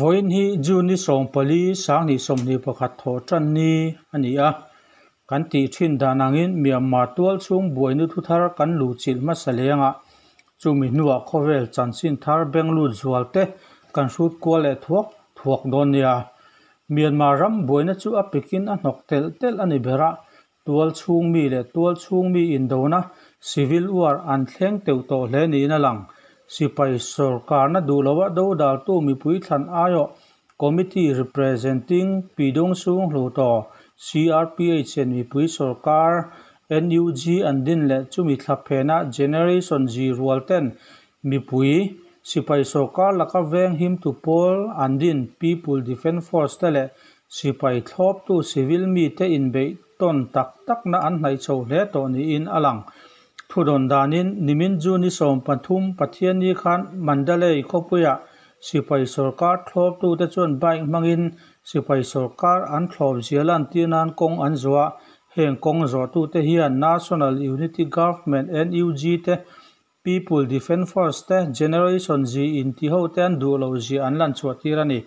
voin hi jun ni som pali sang ni som ni pakhat tho chan ni. Ani a kan ti thin danang in myanmar tual chung buainu thu thar kan lu chil ma salenga chumi nuwa khovel chanchin thar benglu zualte kan hrut kua le thuak thuak don nia myanmar ram buaina chu a pekin a hnok tel tel ani bera tual chung mi le tual chung mi in dona civil war an thleng teu to hle ni na lang sipai sarkar na dulawa do dal tu mi pui than ayo committee representing pidong sung hlu to crph en mi pui sarkar. Nug andin le chumi thlaphena generation z rualten mi pui. Sipai sarkar laka veng him tu pol andin people defence force te le sipai thlop tu civil mi te in be ton tak tak na an hnai chho hle to ni in alang thudon danin nimin ju ni som pathum pathian ni khan mandalay khopuya sipai sarkar thlop tu te chuan bike mangin sipai sarkar an thlop zialan tinan kong an zuwa heng kong zo tu te hian national unity government nug te people defence force te, generation z in ti ho te du lo ji an lan chuat tirani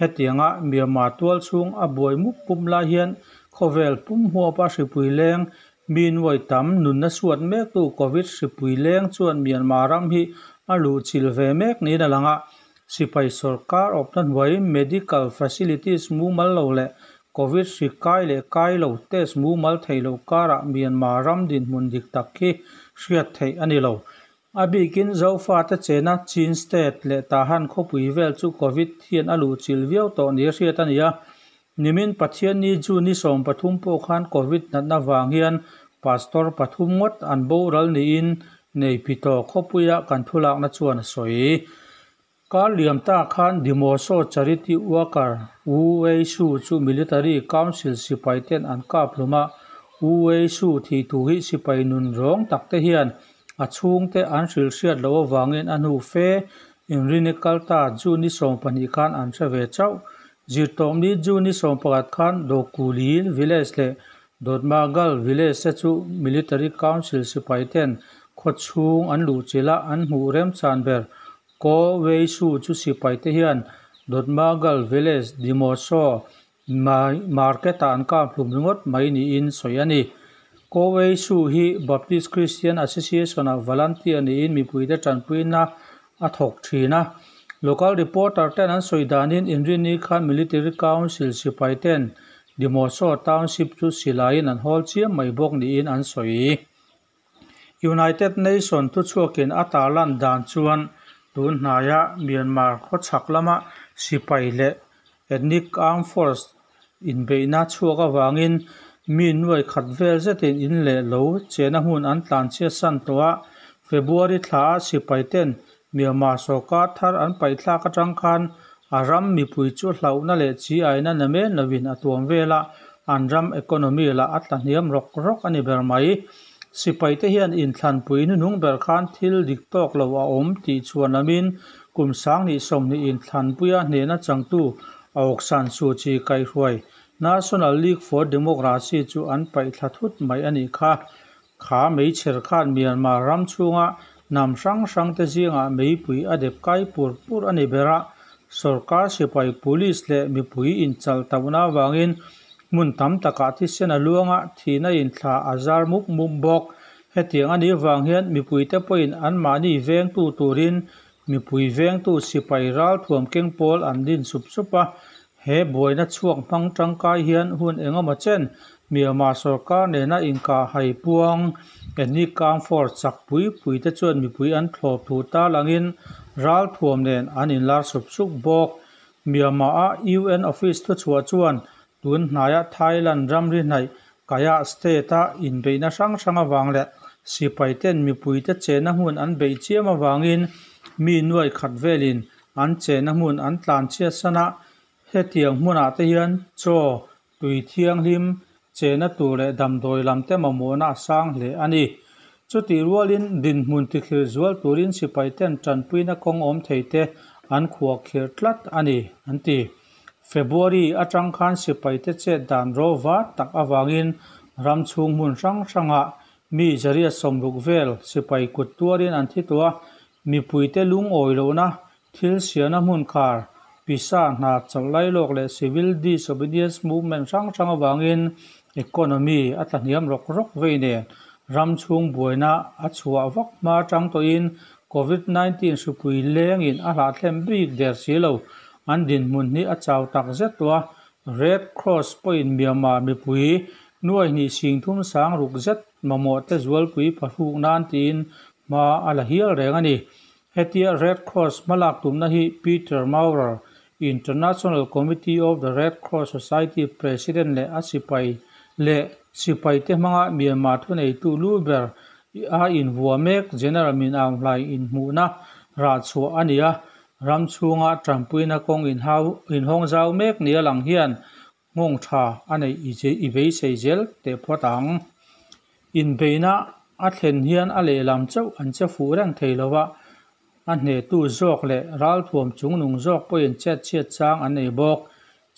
hetianga myanmar tual chung a buai mup pum la hian, khovel pum huwa pa hripui leng, min wai tam nun na suat mek tu covid hripui leng chuan myanmar ram hi a lu chil ve mek ni na langa. Sipai sarkar opnan wai medical facilities mu mal lo le. Covid si kai le kai lo test mu mal thei lo kara myanmar ram din mun dik tak khi hriat thei ani lo. Abikin zofa ta chena chin state le ta han khopui vel chu covid hian alu chil viau to ni hriat ania nimin pathian ni chu ni som pathum po khan covid na na wang hian pastor pathum ngot an bo ral ni in nei pito khopuya kan thulak na chuan soi ka liam ta khan dimoso charity worker wu wei su chu military council sipai ten an kap luma wu wei su thi tu hi sipai nun rong takte hian a chung te an hril hriat lo awangin an hu fe in rinikal ta chu ni som pani khan an hre ve chau zirtom ni chu ni som pakhat khan do kulil village le dotmagal village se chu military council sipai ten khaw chhung an lu chila an hmu rem chan ber ko wei su chu sipai te hian dotmagal village dimoso market an ka phlum ngot mai ni in soyani ko wei su hi baptist christian association of volunteer ni in mi pui te chanpuina a thok thina local reporter ten an soidanin inrin ni khan military council sipai ten, dimoso township chu silain an hol chiam mai bok ni in an soi united nation thu chuakin atalan dan chuan tun hnaya myanmar khaw chhak lama, sipai le ethnic armed force in beina vang in. Min nuai khat vel zetin in le lo chena hun an tlan chia san towa february thla sipai ten myanmar sarkar thar an pai thla ka tang khan aram mi pui chu hlau na le chi ai na name nawin atuam vela anram economy la atla niam rok rok ani ber mai sipai te hian in thlan pui nu nung ber khan thil dik tok lo a om ti chuan amin kum sang ni som ni in thlan puya hne na changtu awk san su chi kai huai national league for democracy chu an pai thla thut mai ani kha. Kha mei cher khan myanmar ram chunga, nam sang sang te zinga mei pui adep kai pur pur ani bera. Sarkar sipai police le mi pui in chal tawna wangin. Mun tam taka thi sena luanga thina in thla azar muk mum bok. Hetiang ani wang hian mi pui te poin an mani veng tu turin. Mi pui veng tu sipai ral thuam keng pol an din sup supa he boina chuak hmang tangkai hian hun engama chen myanmar sarkar nena inka hai puang eni kam for chak pui pui te chuan mi pui an thlop thu ta langin ral thuam nen an in lar sup suk bok myanmar a un office thu chhuwa chuan tun hnaya thailand ramri hnai kaya state a in beina sang sang awang le sipai ten mi pui te chena hun an bei chiam awangin mi nuai khat velin an chena hun an tlan chia sana hetiang hmuna te hian chaw tui thiang hlim chena tur le damdawi lam te mamawna sang hle ani chuti rualin din hmun ti thlir zual turin sipai ten tanpuina kawng awm thei te an khuwa khir tlat ani an ti february atang khan sipai te che dan ro wa tak awangin ram chung mun rang ranga mi zaria somruk vel sipai kut tuarin an thi tua mi puite lung oilo na thil siana mun khar pisa na chalai lok le civil disobedience movement rang rang awangin economy ataniam rok rok veine ram chung buaina a chhuwa vak ma tang to in covid 19 supui leng in a hla thlem bik der silo an din mun ni a chaw tak zet tua red cross point myanmar mi pui nuai ni sing thum sang ruk zet mamo te zual pui phahu nan tin ma ala hial reng ani hetia red cross malak tum na hi peter maurer international committee of the red cross society president le asipai, le sipai te manga myanmar thunei tu lu ber, a in vua mek general min am lai in mu na ra chu ania, ram chunga trampuina kong in hau, in hong zau mek, nia lang hian, ngong tha anei i je i vei sei zel te photang in beina a thlen hian a le lam chau, an che fu rang theilowa a hne tu zawk le ral thuam chung nung zawk po in chat chiat chang an nei bok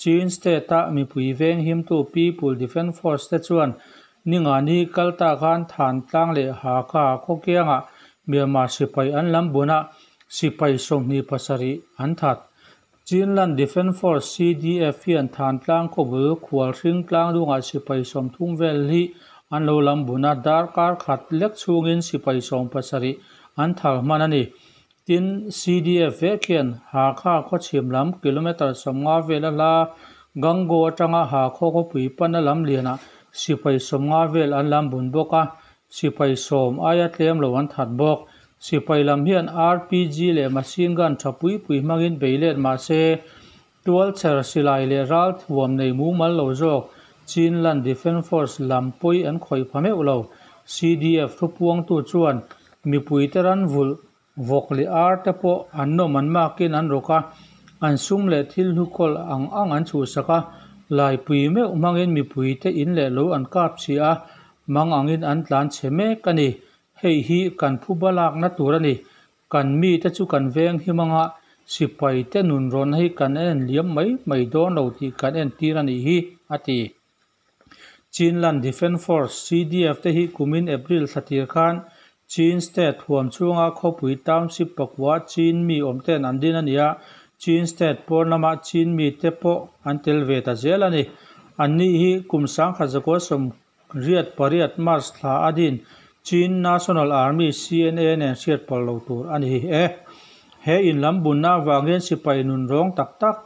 chin state ta mi pui veng him tu people defense force te chuan ninga ni kalta khan than tlang le ha kha kho kianga myanmar sipai an lam buna sipai som ni pasari an that chinland defense force cdf hian than tlang ko bul khwal hring tlang lunga sipai som thung vel hi an lo lam buna dar kar khat lek chungin sipai som pasari an thal manani tin cdf vekian ha kha kho chim lam kilometer somnga vela la gango atanga ha kho ko pui pan lam liana sipai somnga vel an lam bun boka sipai som aya tlem lo an that bok sipai lam hian rpg le machine gun thapui pui mangin beilet ma se tual cher silai le ral thuam nei mu mal lo jok chinland defense force lampoi an khoi phame ulo cdf thu puang tu chuan mi pui teran vul vokli ar te po an no man ma kin an roka an sum le thil hu kol ang ang an chu saka lai pui me umangin mi pui te in le lo an kap chi a mang angin an tlan cheme kani hei hi kan phu balak na turani kan mi te chu kan veng hi manga sipai te nun ron hi kan en liam mai mai do no ti kan en tirani hi ati chinland defense force cdf te hi kumin april thatir khan chin state huam chunga khopui township pakwa chin mi omten andin ania chin state pornama chin mi tepo antel ve ta zel ani anni hi kumsang khazako som riat pariat mars thla adin chin national army cnn en siat pal lo tur ani hi e he in lam bunna wangen sipai nun rong tak tak.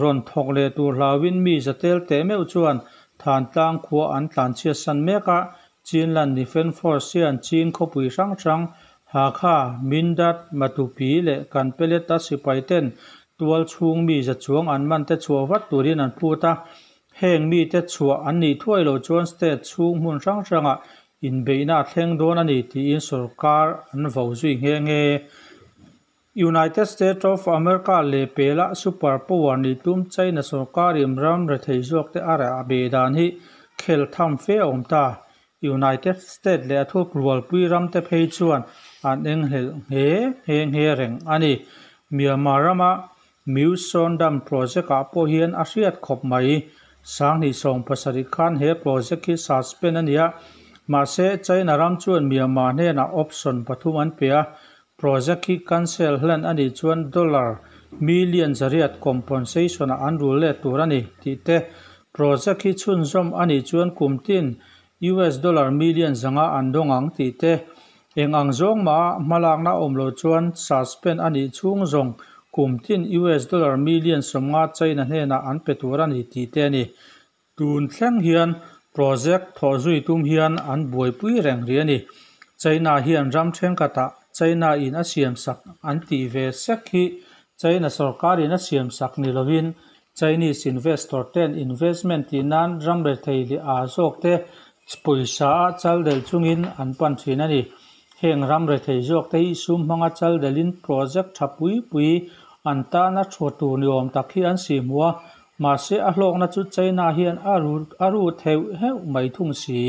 Ron thok le tur lawin mi zatel te me chuan. Than tlang khuwa an tlan chia san meka จีนลันดิเฟนฟอร์เซียนจีนขบุยช่างช่างหาค่ามินดัตมาตุปีเละกันเปเลตัสิไปเต้นตัวช่วงมีจะช่วงอันมันแต่ชัววัดตัวนี้นั่นพูดตาแห่งมีแต่ชัวอันนี้ถ้วยโลจวนสเตทช่วงมุนช่างช่างอะอินเบยนาแห่งโดนอันนี้ที่อินสุรการอันฟาวซิงเฮงเนเต็ดสเ States of America le pela super power ni tum China sarkar imram re thei zuak te ara abedan hi khel tham fe om ta United States และทุกรัวปุยรัมเต่เพย์ชวนอันเองเหเฮเฮงเฮเร่งอันนี้มีมารามามิวสันดัมโปรเจกต์อาโปเฮียนอาเซียดขบไหมสังนิสองภาษาดิคันเฮโปรเจกต์ที่สาสเป็นอันเนี้มาเสใจนารำชวนมีมาเนน่ออปชันปทุมันเปียโปรเจกต์ที่คันเซลเลนอันนี้ชวนดอลลาร์มิลเลียนจะเรียกคอมเพนเซชันอันรูเลตัวนี้ที่เตโปรเจกต์ที่ชุนซอมอันนี้ชวนกลุ่มทิ้น US dollar million zanga andong ang ti te eng ang zong ma malak na omlo chuan suspend ani chung zong kumtin US dollar million somnga chaina hena an petura ni ti te ni tun thleng hian project thozui tum hian an buai pui reng ri ani chaina hian ramthen kata chaina in a siam sak an ti ve sek hi chaina sarkar in a siam sak ni lovin Chinese investor ten investment ti nan ram re thei li a zok te pawisa chal del chungin an pan thin ani. Heng ram re thei jok tei sum hmanga chal delin project thapui pui an ta na thotu ni om tak hi an si mua. Ma se a hlok na chu chaina hian aru aru theu he mai thung si.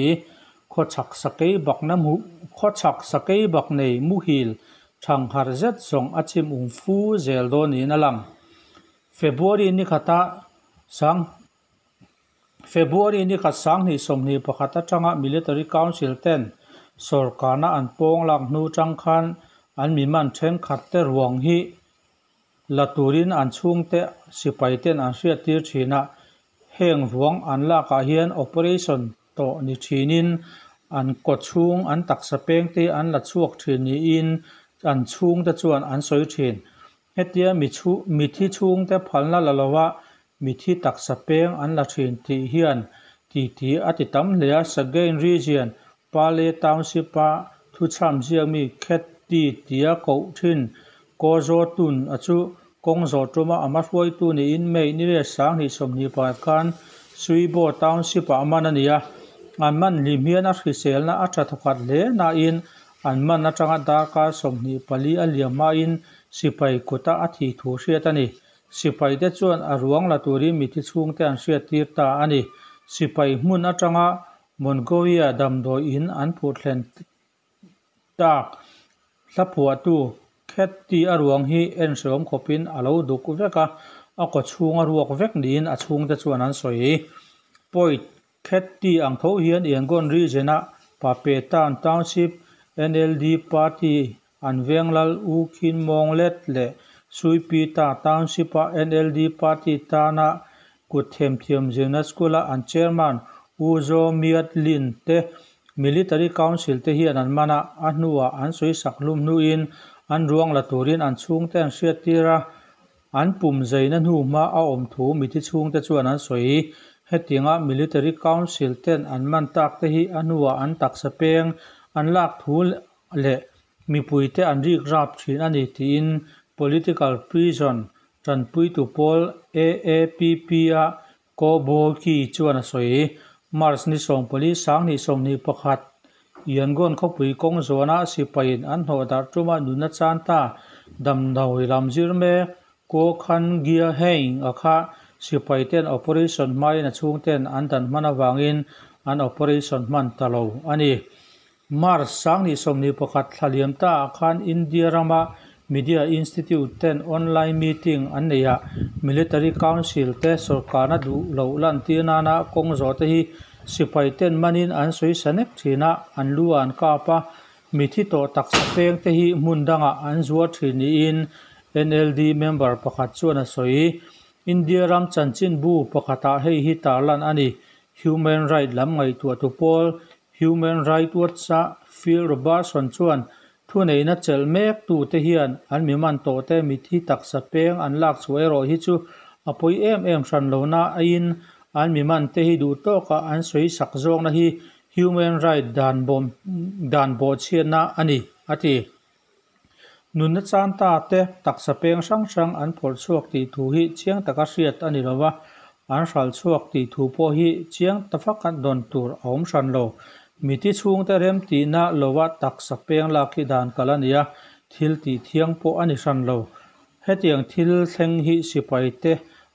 Kho chak sakei bak na mu kho chak sakei bak nei mu hil. Thang har zet song achim um fu zel do ni na lam. February ni khata sang february ni khat sang ni som ni pakhata tanga military council ten sarkana an pong lak nu tang khan an mi man then khat te ruang hi laturin an chung te sipai ten an hriat tir thina heng ruang an la ka hian operation to ni thinin an ko chung an taksa peng te an la chuak thin ni in an chung te chuan an soi thin hetia mi chu mi thi chung te phalna lalawa mi thi taksa peng an la thin ti hian, ti ti ati tam hlea sagain region pale township pa thu cham jiang mi khet ti tia ko thin. Ko zo tun achu kong zo tuma ama huai tu ni in mei ni le sang ni som ni pa kan, sui bo township a man ania an man li mian a hrisel na a tha thokat le na in. An man atanga da ka som ni pali a in. Sipai kota athi thu hriat ani sipai te chuan a ruang la turi mi thi chung te an hriat tir ta ani sipai hmun atanga mongolia damdawi in an phutthlen tak thlaphua tu khet ti a ruang hi en sawm khopin alo duk veka a ko chhunga ruak vek niin a chhung te chuan an sawi poit khet ti ang tho hian yangon region a papetan township nld party an venglal u khin monglet le suipi ta township pa nld party tana kut them thiam jena school a an chairman uzo miat lin te military council te hian an mana a an Sui sak lum nu in, an ruang la turin an chung te an hriat tira, an pum zaina hnu ma a om thu mi thi chung te chuan an soi hetinga military council ten an man tak te hi a an taksa peng, an lak thu le mipui te an rik rap thin ani tiin political prison tran pui tu pol aapp a ko bol ki chuan a soi. Mars ni song poli, sang ni som ni pakhat. Yangon kho pui kong zona, sipain an ho dar tuma nuna chan ta. Dam dawi lam zir me, ko khan gia hein akha sipai ten operation mai na chung ten an dan mana wangin, an operation man talo ani. Mars sang ni som ni pakhat thlaliam ta, khan india rama media institute ten online meeting an neya military council te sarkana du lo lan tina na kong zo te hi. Sipai ten manin an soi sanek thina an luan ka pa. Mithi to tak sapeng te hi mundanga an zuar thini in. Nld member pakhat chuan soi. India ram chanchin bu pakhata hei hi tarlan ani human right lam ngai tu tu pol human right watch a phil robertson chuan thu nei na chel mek tu te hian an mi man to te mi thi tak sa peng an lak chuai ro hi chu apoi em em hran lo na a in an mi man te hi du to ka an soi sak zawng na hi human right dan bom dan bo chian na ani ati nun na chan ta te tak sa peng sang sang an phol chuak ti thu hi chiang taka hriat ani lawa an hral chuak ti thu po hi chiang tafak an don tur awm hran lo mi ti chung te rem ti na lowa tak sa peng la ki dan kalania, thil ti thiang po ani san lo. Hetiang thil thleng hi sipai te,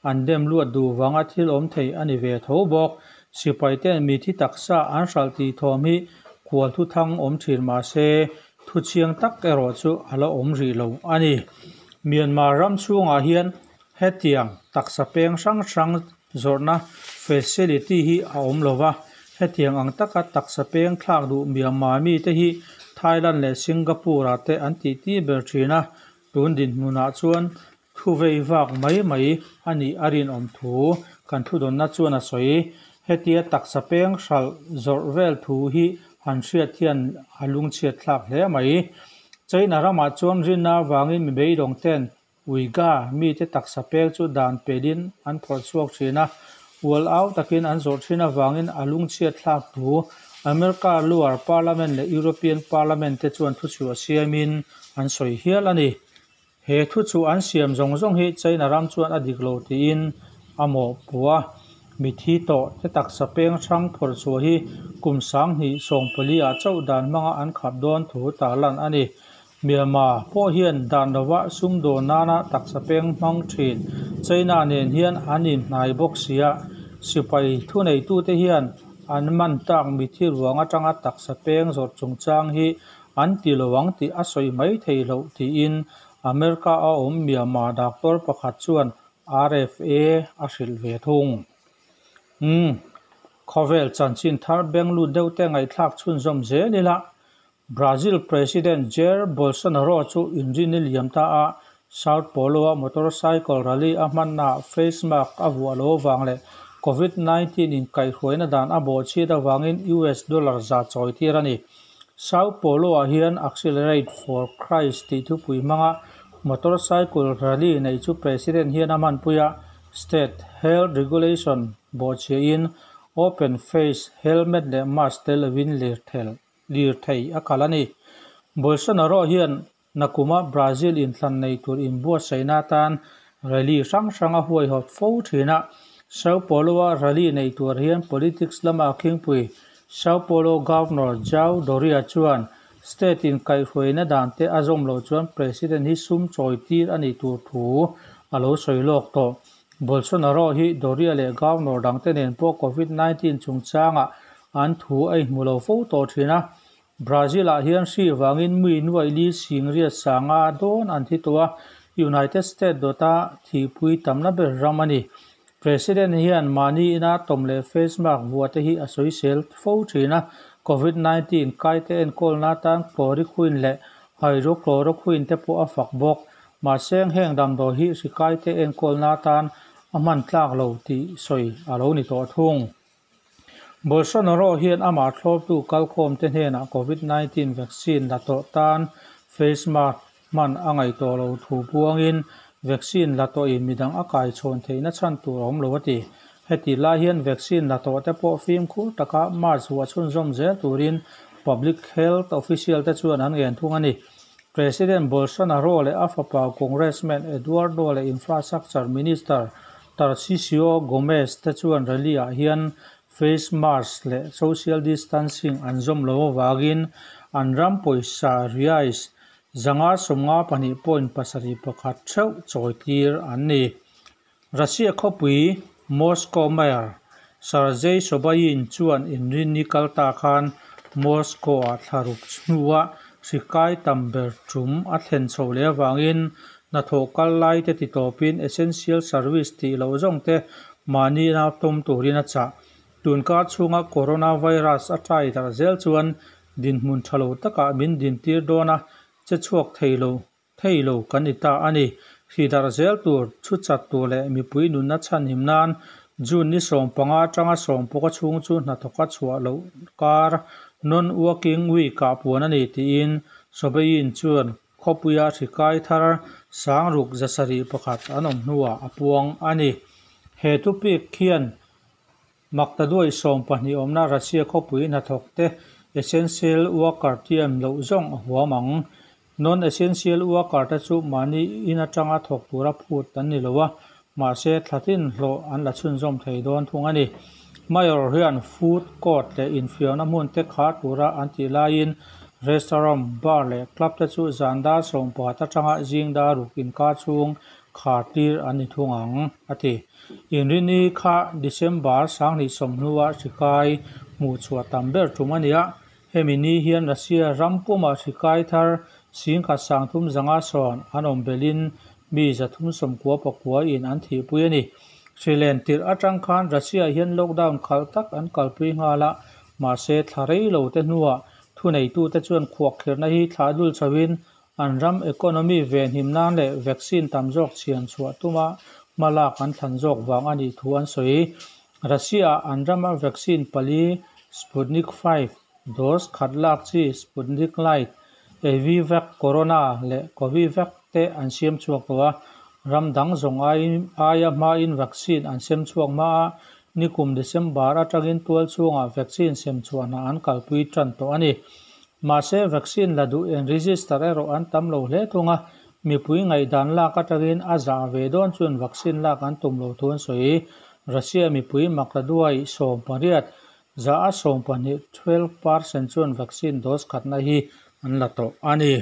an dem luat du wanga thil om thei ani ve tho bok. Sipai te mi thi taksa an sal ti thom hi kual thu thang om thir ma se, thu chiang tak ero chu ala om ri lo ani. Myanmar ram chunga hian, hetiang taksa peng sang sang zorna facility hi a om lova hetiang ang taka taksa peng thlak du myanmar mi te hi, thailand le singapore a te an ti ti ber thina tun din hmuna chuan, thu vei vak mai mai, ani arin om thu. Kan thu don na chuan a soi hetia taksa peng hral zor vel thu hi, han hriat hian alung chiat thlak hle mai. Chaina rama chuan rin na wangin mi bei dong ten. Uiga mi te taksa pek chu dan pedin an phor chuak thina wal au takin an zor thina wangin alung chiat thlak tu. America luar parliament le european parliament te chuan thu chu siamin an soi hial ani. He thu chu an siam zong zong hi china ram chuan adik lo ti in. Amo puwa mi thi to te tak sa peng thang phor chu hi. Kum sang hi song pali a chau dan manga an khap don thu ta lan ani. Myanmar po hian dan dawa sum do nana tak sa peng mang thin chaina nen hian anin nai bok sia sipai thu nei tu te hian an man tak mi thi ruanga tanga đặc sa peng zor chung chang hi an ti lowang ti ác soi mai thei lo ti in, america a awm myanmar doctor pakhat chuan rfa a hrilh ve thung um ừ, khovel chanchin thar benglu ngày ngai thlak chhun zom ze nila brazil president jair bolsonaro chu injini liam ta a. South polo a motorcycle rally a manna face mask a vua lo wang le covid 19 in kai hruaina dan a bo chi da wangin us dollar za choi tir ani. Sao paulo a hian accelerate for christ ti thu pui manga motorcycle rally nei chu president hian aman puya state health regulation bo che in. Open face helmet le mask tel win le thel lir thei a kalani bolsonaro hian nakuma, brazil, in thlan nei tur, in bua seina tan, rally sang sang a huai hot fo thina. Sao paulo rally nei tur hian politics lama khingpui sao paulo governor jao doria chuan, state in kai hruaina dan te azom lo chuan president hi sum choi tir ani tur thu. Alo soilok to. Bolsonaro hi doria le governor dang te nen po covid 19 chung changa. An thu ai mulo fo to thina brazil a hian hri wangin mui sinh li singria sanga don an thi tòa united states dota tâm tamna ber ramani president hian mani ina tomle Facebook mask buate hi asoi sel fo thina covid 19 kai te en kol na hay pori khuin le hydrochloroquine te po a fak bok ma seng heng dam do hi si kai te en kol na tan aman tlak lo ti soi alo ni to thung Bolsonaro hian ama thlop tu kalkhom te hena covid 19 vaccine la to tan face mask man angai to lo thu buangin vaccine la to in midang akai chon theina chan tu rom lo ti heti la hian vaccine la to te po film khu taka march wa chun zom je turin public health official te chuan an gen thung ani president bolsonaro le afapa congressman eduardo le infrastructure minister tarcisio gomez te chuan rally a hian face mask le social distancing an zom lo wagin an ram poisa riais. Zanga somnga pani point pasari pakhat theuh chawi tir an ni. Russia khopui moscow mayor sergei sobayin chuan inrin nikal ta khan moscow a tharuk chnuwa sikai tamber chum a thlen chho le wangin na thokal lai te ti topin essential service ti lo zong te mani na tum turin a cha tun ka chunga coronavirus a trai dar zel chuan. Din hmun thalo taka min din tir dona che chuak theilo theilo kan ita khi hidar zel tur chu chat tu le mi pui nun na chan him nan. Jun ni som panga tanga som poka chung chu na thoka chua lo kar. Non working week ka puan ani ti in. Sobein chuan khopuya thikai thar. Sang ruk zasari pakhat anom nuwa apuang ani. He tu pik khian maktaduai som pahnih awmna russia khopui na thokte essential worker tiam lo hóa huamang non essential worker ta chu mani ina tanga thok tura phut tan ni lowa. Ma se thlatin hlo an la chun zom thei don thung ani. Mayor hian food court le infiona mun te kha tura an ti lain. Restaurant, bar le club ta chu zanda som pa ta tanga jingda rukin ka chung. ขาตีอันนี้ทุงังอติอินรินีค่ะดิเซมบาร์สังนิสมนุวะสิกายมู่ชวตัมเบอร์ทุมันยะเฮมินีเฮียนรัสเซียรัมปุมาสิกายทาร์สิงขัดสังทุมจังอาสอนอันอมเบลินมีจะทุ่มสมกัวปกกัวอินอันถีปุยนี่สิเลนติดอาจังคันรัสเซียเฮียนล็อกดาวน์ขัลตักอันคัลปีงาละมาเซทารีโลเตนัวทุนไอตู้ตะชวนขวักเขีนในท่าดุลชวิน an ram economy ven him nan le vaccine tam jok chian chua tuma mala kan than jok wang ani thu an soi russia an ram vaccine pali sputnik 5 dose khatlak chi sputnik light AVVAC corona le COVIVAC te an siam chuak wa ram dang zong ai aya ma in vaccine an siam chuak ma ni kum december atangin tual chunga vaccine sem chuana an kalpui tran to ani ma se vaccine la du en register ero an tam lo hle thunga mi pui ngai dan la ka tagin a za ve don chun vaccine la kan tum lo thun soi russia mi pui makla duai som pariat za a som pani 12% chun vaccine dose khatna hi an la to ani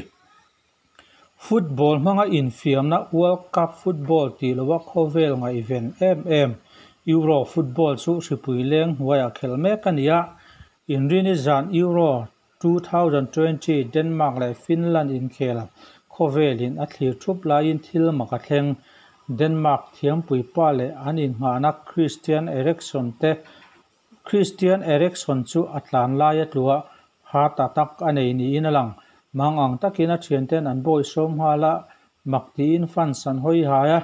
football hmanga infiamna world cup football ti lowa khovel nga event mm euro football chu hripui leng huaya khel mek ania inrini zan euro 2020 Denmark le Finland in khela khovelin a thlir thup lai in thil maka thleng Denmark thiam pui pa le an in ngana Christian Eriksen te. Christian Eriksen chu atlan lai atlua ha ta tak anei ni in alang mang ang takin a thian ten an boy som hala makti in fan san hoi haya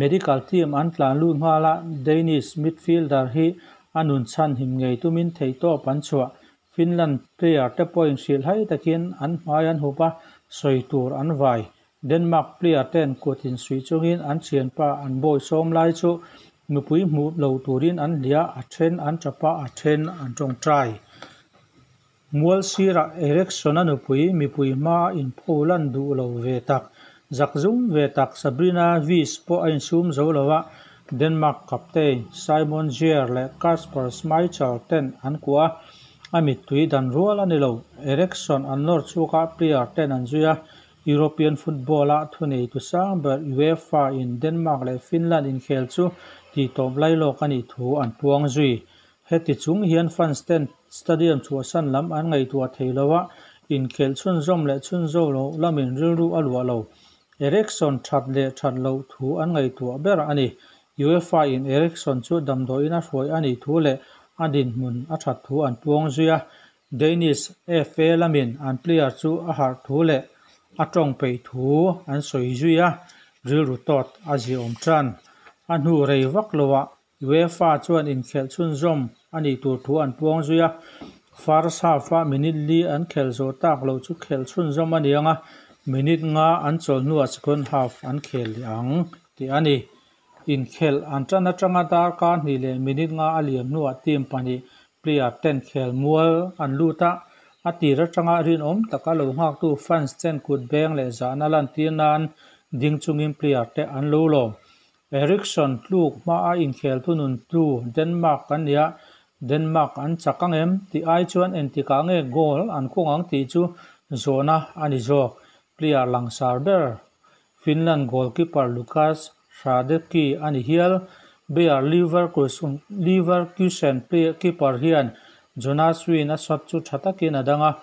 medical team an tlan lu hala Danish midfielder hi anun chan him ngei tumin thei to pan chua. Finland player te point sil hai takin an hmai an hupa soi tur an vai Denmark player ten kutin sui chungin an chian pa an boy som lai chu. Nupui mu lo turin an lia a à then an chapa a à then an tong trai. mual sira Ericsson an upui mipui ma in Poland du lo ve tak zakzum ve tak Sabrina Vis po ein sum zo lawa Denmark captain Simon Gier le Kasper Schmeichel ten an kwa amit tui dan rual ani lo Ericsson an nor chuka player ten an zuya, European football a thunei tu sang ber UEFA in Denmark le Finland in khel chu, ti tom lai lo kani thu an puang zui. Heti chung hian fan stand stadium chu san lam an ngai tu a. Theilowa in khel chun zom le chun zo lo, lamin ril ru alwa lo. Erection that le that lo thu an ngai tu a ber ani. UEFA in erection chu damdo ina hroi ani thu le adin mun a that thu an puang zuya Danish FA lamin an player chu a har thu le a tong pei thu an soi zuya rilru tot a zi om tran, an hu rei vak lowa UEFA chuan in khel chun zom, ani tur thu an puang zuya far sa fa minit li an khel zo tak lo chu khel chun zom ani anga, minit nga an chol nu a second half an khel ang ti ani in khel an tana tanga dar ka ni le minit nga aliam nu team pani player 10 khel mual an luta a tira tanga rin om taka lo ngak tu fans chen kut beng le zana lan tinan ding chungin player te an lo lo. Ericsson tluk ma a in khel tu nun tu. Denmark kan ya. Denmark an chakang em. Ti ai chuan en ti ka nge goal an khung ang ti chu. Zona ani zo. Player langsar ber. Finland goalkeeper Lukas Radecki ani hial Bayer Leverkusen Leverkusen play keeper hian, Jonas Win a sat chu thatakin danga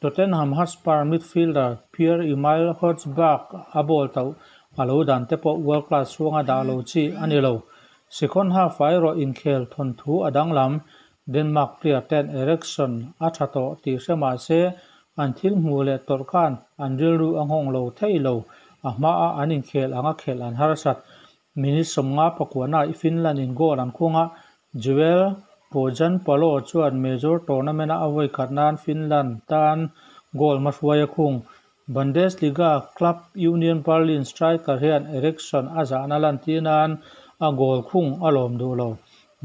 Tottenham Hotspur midfielder Pierre Emile hotsbach a ball tau alo dan te po world class suanga da lo chi ani lo second half ai ro in khel thon thu adang lam, denmark player ten erection a thato ti sema se an thil mu le tor khan an ril ru angong lo thei lo a ma a anin khel anga khel an har sat minute somnga pakwana i finland in goal an khunga jewel pojan palo chuan major tournament a awai khatnan finland tan goal ma hruai khung Bundesliga Club Union Berlin striker hian Eriksson a zahna lan tinan a goal khung a lawm duh lo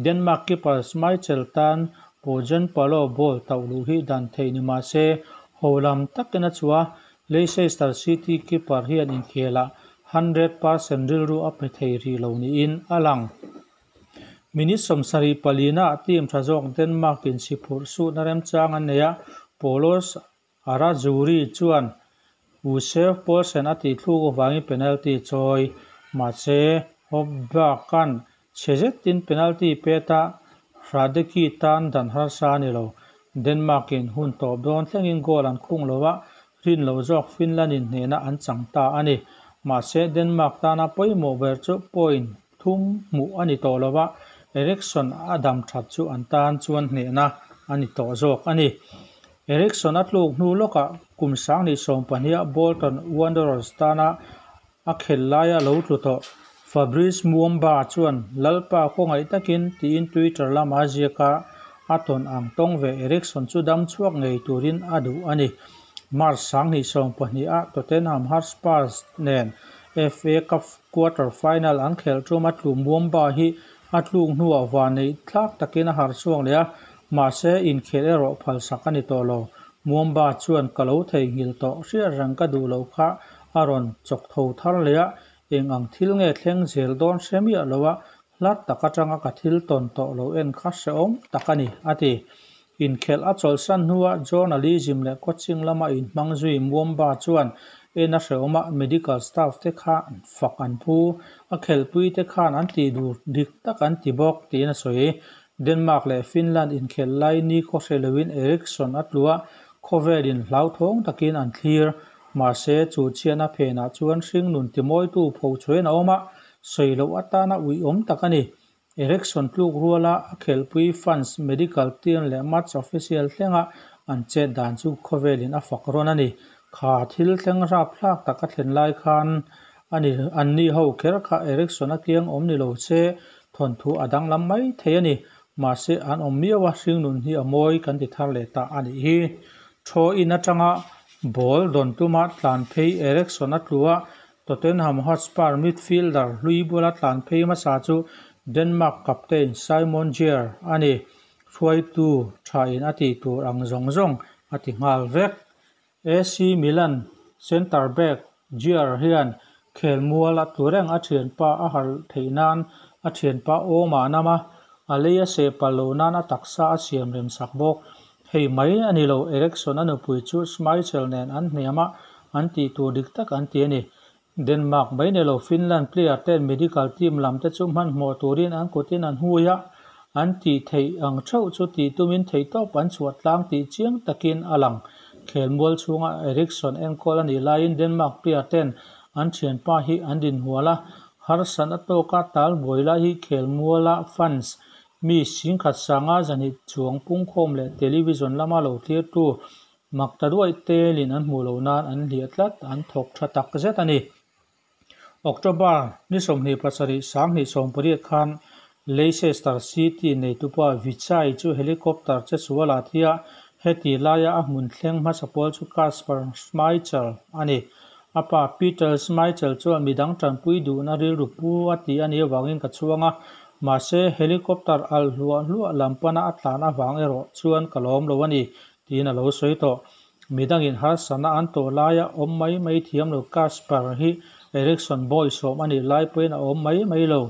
Denmark keeper Schmeichel tan Pojan Palo ball tau lu hi dan thei ni ma se holam takin a chuwa Leicester City keeper hian in khela 100% ril ru a pe ri lo ni in alang minis somsari palina team thazok Denmark in su narem chang an neya polos ara juri chuan Usef Paulsen a ti thlu go wangi penalty choi. Ma che hobba kan chejet tin penalty peta Radeki tan dan har sa ni lo Denmark in hun top don thlengin goal an khung lowa rin lo jok Finland in hena an changta ani ma che Denmark tana poimo ber chu point thum mu ani to lowa Ericsson adam that chu an tan chuan hena ani to jok ani Ericsson atluk nu loka kum sang ni som pania Bolton Wanderers ta tana a khel laia lo tluto Fabrice Muamba chuan lalpa ko ngai takin tin Twitter lama ziaka aton ang tong ve Ericsson chu dam chuak ngei turin adu ani mar sang ni som a Tottenham Hotspur nen FA Cup quarter final an khel tuma tlu Muamba hi. Atlung nu nei thlak takin a har chuang le ma se in khel ero phal sakani to lo muamba chuan kalo thei ngil to ria rang ka du lo kha aron chok tho thar le a eng ang thil nge thleng zel don semi alowa lat taka tanga ka thil ton to lo en kha se om takani ati in khel a chol san huwa ah journalism le coaching lama in mangzui muamba chuan, en a hreuma ah medical staff te kha fak an phu, a khel pui te khan an ti dur dik tak an ti bok ti na soi Denmark le Finland in khel lai ni ko Halloween Ericsson atlua khovelin hlau thong takin an thlir. Mahse chu chiana phena chuan hring nun ti moi tu pho chuan a awm ah. a soilo atana ui om takani ani erection tluk ruala a khelpui funds medical team le match official thlenga an che dan chu khovelin a fak ron ani kha thil thleng rap thlak taka thlen lai khan ani an ni ho kher kha erection a kiang om ni lo che thon thu adang lam mai thei ani ma se an om mia wa hring nun hi a mawi kan ti thar le ta ani hi tho in atanga ball don tuma tlan phei erection a tlua tottenham hotspur midfielder lui bola tlan phei ma sa chu denmark captain simon gier ani thuai tu tha in ati tur ang zong zong, ati ngal vek AC Milan, center back gier hian, khel muala tureng a thian pa a hal theinan a thian pa o ma nama aleya se palonan a taksa a siam rem sak bok, hei mai anilo erection anu pui chu smile nen an hniama an ti tu dik tak an ti ani denmark mấy nơi lo finland player ten medical team lam te chu man mo turin an kotin an huya an ti thei ang thau chu ti tumin thầy tóc pan chuat lang ti chiang takin lặng. khel mual chung erection Ericsson and ani lain denmark player ten án thian pa hi an hùa huala har san ato ka tal boila hi khel muala fans. Mi sáng á sanga zani chuông pung khom lệ, television lama lâu thlir tu. Mặc ta đuôi tê duai án an lâu nan lát liatlat an thok tha tak zet ani october ni som ni pasari sang ni som pari khan leicester city nei tupa vichai chu helicopter che suwala thia heti laya a hmun thleng ma sapol chu casper schmeichel. Ani apa peter schmeichel chu midang tangpui du na ril rupu ati ani wangin ka chuanga ma se helicopter al hlua hlua lampana atlana wang ero chuan kalom lo ani tin lo soito, midangin har sana an to laya om mai mai thiam lo casper hi erickson boy som ani lai poin a om mai mai lo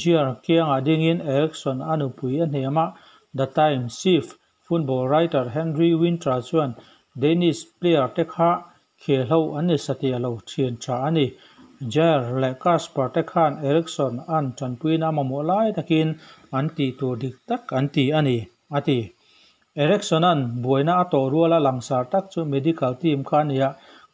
jiar kiang adingin erickson anu pui a hnema the time chief football writer henry winter chuan danish player te kha khe lo ani satia lo thian cha ani jar le kasper te khan erickson an chan puina mamo lai takin an ti tu dik tak an ti ani ati erickson an buaina ato ruala langsar tak chu medical team khan ya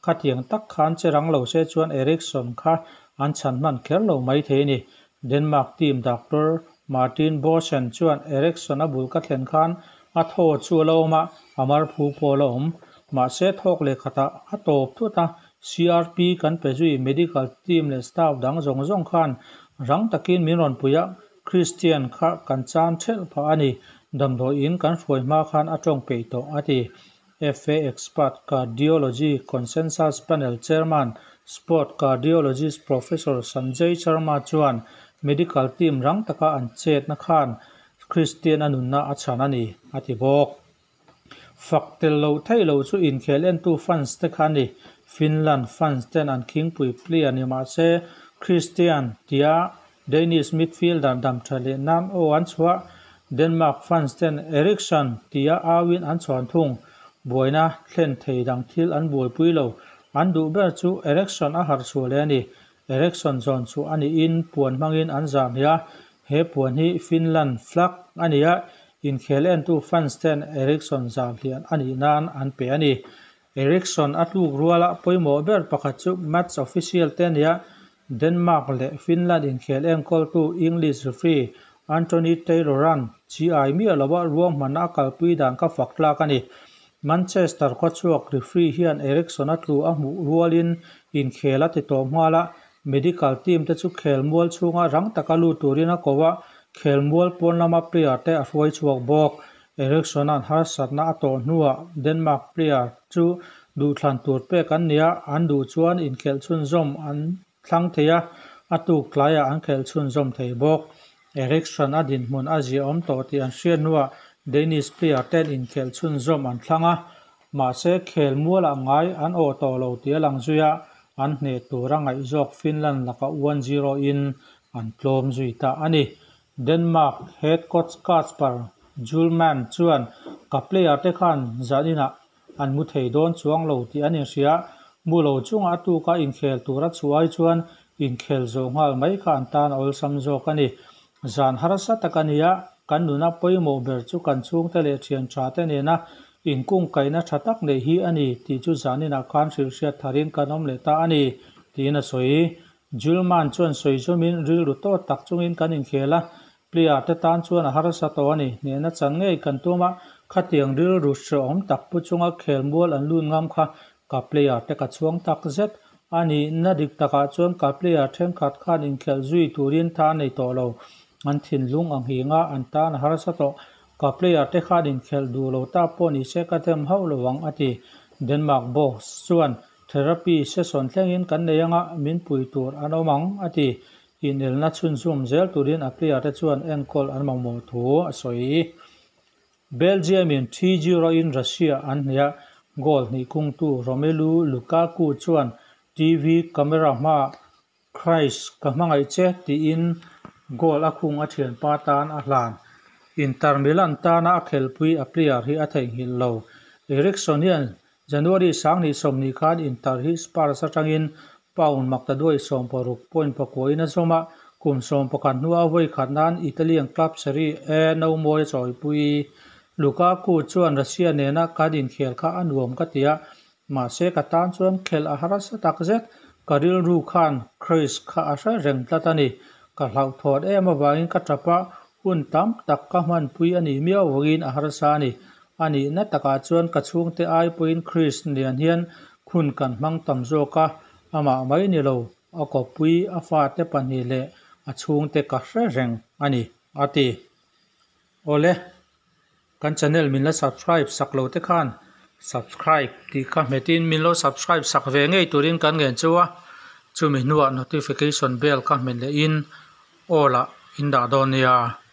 ขัดเถียงตักขานเจรังเหล่าเชชวนเอริกสันค่ะอันฉันมันแค่เหล่าไม่เทนี่เดนมาร์กทีมดอกเตอร์มาร์ตินบอชันชวนเอริกสันอบุลกัตเลนคันอัทโหดชัวเลมาอามารภูโพลมมาเซทอกเลขตาอัตบทุตา CRP กันไปจุย medical team และ staff ดังจงจงคันรังตะกินมิรอนปุยะคริสเตียนค่ะกันจานเชลพานีดำโดอินกันสวยมากคันอัจงเปโตอัติ fa expert cardiology consensus panel chairman, sport cardiologist professor sanjay sharma chuan, medical team rang taka an chet na khan, christian anunna achanani ati bok faktel lo thai lo chu in khel en tu fans te khani finland fans ten an king pui pli ani ma se. Christian tia, danish midfielder dam thale nam o an chwa denmark fans ten ericsson tia awin an chon thung. Boina thlen thei dang thil an boi pui lo an du ber chu ericsson a har chu le ni ericsson zon chu ani in puan mangin an zam ya he puan hi finland flag ania in khel en tu fans ten ericsson zam hian ani nan an pe ani ericsson atluk ruala poimo ber pakhat chu match official ten ya denmark le finland in khel en kol tu english referee anthony tayloran chi ai mi alawa ruang mana kalpui dan ka fakla kani manchester kho chuak referee hian ericsson atlu a mu rualin in khela ti to hmala medical team te chu khel mual chunga rang taka takalu turina kowa khelmual pawnlama player te a hruai chuak bawk. Ericsson an har satna a tawh denmark player chu du thlan tur pek an nia. An du chuan in khel chhun zom an thlang theia a. Tuk an khel chhun zom thei bawk. Ericsson a din hmun a zia awm tawh ti an sian nuah danish player ten in khel chun zom an thlanga, ma se khelmual a ngai, an o to lo tia lang zuya an hne tu rangai jok finland laka 1-0 in, an tlom zui ta ani. Denmark, head coach kasper julman chuan, ka player te khan zanina an mu thei don chuang lo ti ani sia, mu lo chunga tu ka in khel tura chuai chuan, in khel zo ngal mai khan tan ol sam zo kani zan harasa takania kan nu na poi mo ber chu kan chung te le thian tha te ne na. In kung kai na thatak nei hi ani. Ti chu zani na kan sir sia tharin kanom le ta ani. Ti na soi. Julman chuan soi chumin ril ru to tak chungin kan in khela. Player te tan chuan har sa to ani. Ne na chang ngei kan tuma kha tiang ril ru sha om tak pu chunga khel mual an lun ngam kha. Ka player te ka chuang tak zet. Ani na dik taka chuan ka player them khat khan in khel zui turin tha nei to lo. An thin lung ang hinga an ta na har sa to. Ka player te kha din khel du lo ta po ni se ka them ho lo wang ati denmark bo chuan therapy session thlengin kan nei anga min pui tur anomang ati in el na chun zum zel turin a player te chuan en call an mang mo thu a soi. Belgium in 3-0 in russia an ya goal ni kung tu romelu lukaku chuan. Tv camera ma christ ka mangai che ti in goal a khung a thian pa tan a hlan. Inter Milan tana a khel pui a player hi a thei hil lo. Erikson hian January sang ni som ni khan Inter hi Spar sa tangin paun makta doi som paruk point pakoi na zoma kum som pakan nuwa voi khanan Italian club seri A no moi choi pui. Lukaku chuan Russia nena kadin khel kha anuam katia ma se ka tan chuan khel a haras takzet karil ru khan Chris kha a sa reng tlatani ka hlau thot em awangin ka tapa un tam tak ka man pui ani miao wangin a à har sa ni ani na taka à chuan ka chung te ai puin chris lian hian khun kan mang tam zo ka ama mai ni lo a ko pui à a fa te pan ni le a chung te ka hre reng ani ati ole kan channel min la subscribe sak lo te khan. Subscribe ti ka metin min lo subscribe sak ve ngei turin kan ngen chuwa chu mi nuwa notification bell ka men le in ola in da don ya